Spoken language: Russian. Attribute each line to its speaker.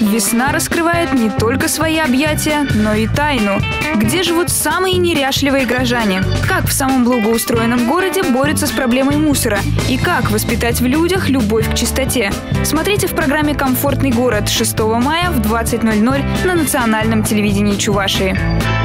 Speaker 1: Весна раскрывает не только свои объятия, но и тайну. Где живут самые неряшливые горожане? Как в самом благоустроенном городе борются с проблемой мусора? И как воспитать в людях любовь к чистоте? Смотрите в программе «Комфортный город» 6 мая в 20.00 на национальном телевидении Чувашии.